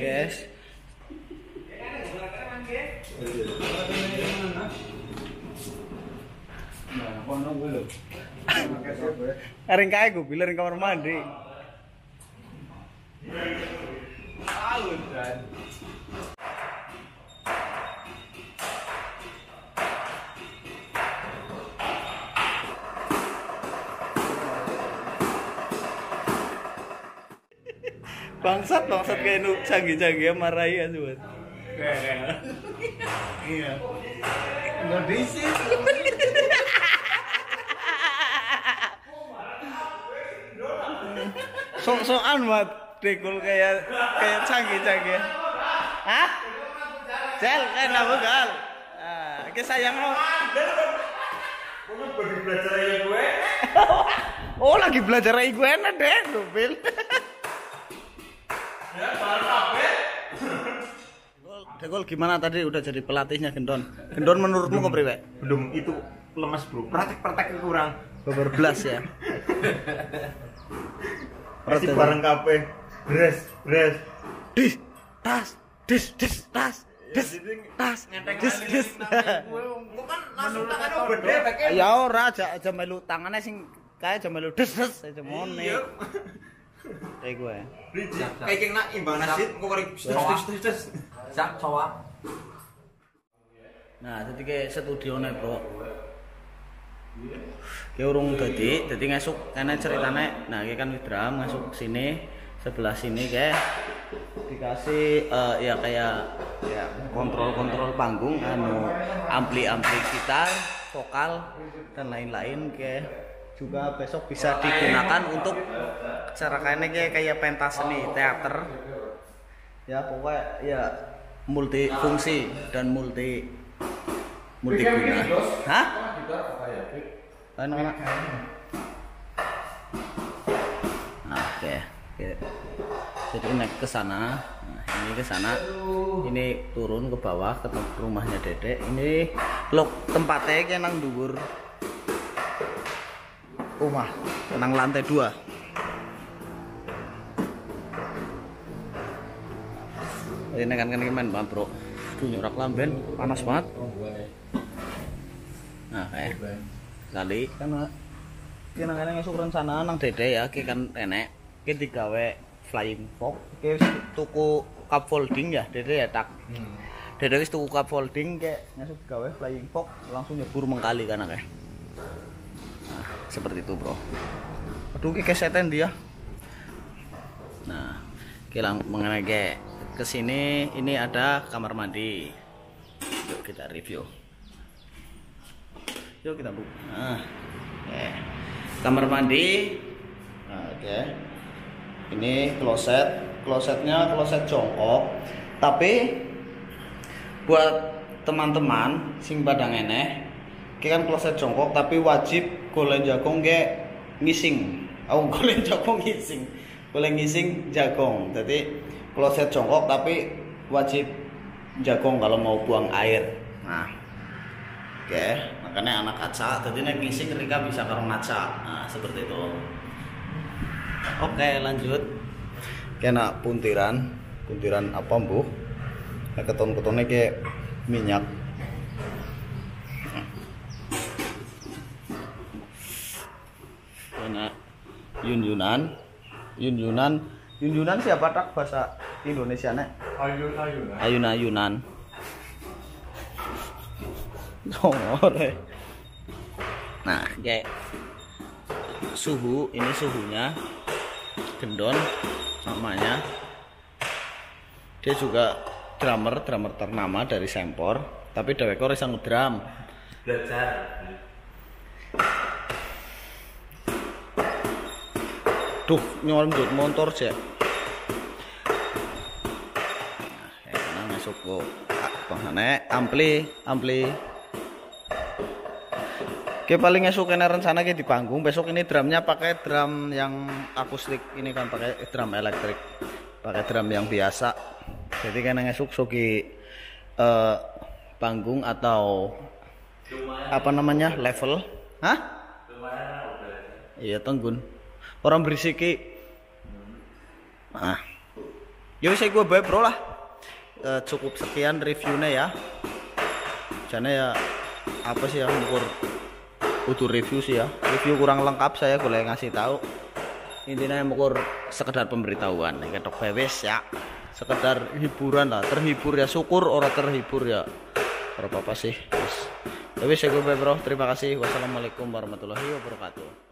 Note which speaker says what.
Speaker 1: guys Ring kae gue bilang kamar mandi. Alun dan. Bangsat bangsat kayak nu canggih-canggih marahi ya buat
Speaker 2: Iya. Nggak diisi.
Speaker 1: sok sokan buat dekul kayak kayak canggih-canggih hah Cel, kan apa gal? Ah, sayang lo.
Speaker 2: Belajar aja gue.
Speaker 1: Oh, lagi belajar gue enak deh, Bil.
Speaker 2: Ya, apa?
Speaker 1: Dekul gimana tadi udah jadi pelatihnya Gendon? Gendon menurutmu kok priwe?
Speaker 2: Belum itu lemas bro. Praktek-praktek kurang.
Speaker 1: Beber belas ya.
Speaker 2: Masih bareng kape. Bres, bres.
Speaker 1: Dis, tas, dis, dis, tas, dis, tas, dis, dis.
Speaker 2: Pakai.
Speaker 1: Ya ora aja aja melu tangannya sing kayak aja melu des des aja mone. Kayak gue.
Speaker 2: Kayak kena imbang nasi, kok kari stres stres stres stres.
Speaker 3: Sak cowok.
Speaker 1: Nah, jadi kayak studio nih bro. Kayak urung dadi, dadi ngesuk kene ceritane. Nah, kayak kan drum ngesuk sini sebelah sini kayak dikasih eh, ya kayak ya kontrol-kontrol panggung anu ampli-ampli gitar, vokal dan lain-lain kayak juga besok bisa digunakan untuk cara kayaknya kayak kayak pentas seni teater. Ya pokoknya ya multi fungsi dan multi multi guna hah? Anak-anak nah, oke. Oke. Jadi naik ke sana. Nah, ini ke sana. Ini turun ke bawah ke rumahnya dedek. Ini lok tempatnya kayak nang dhuwur rumah. Nang lantai dua. Ini kan kan main banget bro. Duh, nyorak lamben. Panas banget. Nah eh. Kali karena kena kena ngesuk rencana nang dede ya ki kan enek. Ki digawe flying fox. Ki wis tuku cup folding ya dede ya tak. Dede wis tuku cup folding kayak ngesuk digawe flying fox langsung nyebur mengkali kan kayak nah seperti itu bro. Aduh ki keseten dia. Nah kilang mengenai kayak ke sini ini ada kamar mandi. Yuk kita review. Yuk kita buka nah oke. kamar mandi nah, oke. Ini kloset klosetnya kloset jongkok. Tapi buat teman-teman sing pada ngeneh ki kan kloset jongkok tapi wajib golek jagong ke ngising. Oh golek jagong ngising. Golek ngising jagong jadi kloset jongkok tapi wajib jagong kalau mau buang air. Nah oke. Makanya anak kaca jadi nek ngising ketika bisa karo ngaca nah seperti itu. Oke lanjut. Kena puntiran. Puntiran apa bu? Keton-ketonnya kayak minyak kena yun-yunan yun-yunan yun-yunan siapa tak bahasa Indonesia nek
Speaker 2: Ayun, ayun.
Speaker 1: ayun-ayunan Ngore. Nah, kayak suhu, ini suhunya gendon namanya. Dia juga drummer, drummer ternama dari Sempor, tapi dheweke ora iso ngedrum.
Speaker 2: Belajar.
Speaker 1: Duh, nyolong motor sih. Nah, ya karena masuk kok. Bangsane ampli, ampli. Oke paling esok kena rencana kayak di panggung. Besok ini drumnya pakai drum yang akustik. Ini kan pakai drum elektrik. Pakai drum yang biasa. Jadi kena esok soki eh, panggung atau apa namanya level? Hah? Iya tenggun. Orang berisiki. Nah. Ya wis gue bae bro lah. Eh, cukup sekian reviewnya ya. jane ya apa sih ya ukur utur review sih ya review kurang lengkap saya boleh ngasih tahu intinya ukur sekedar pemberitahuan ketok bewes ya sekedar hiburan lah terhibur ya syukur orang terhibur ya berapa apa sih Wis. ya wis ya gue bro terima kasih wassalamualaikum warahmatullahi wabarakatuh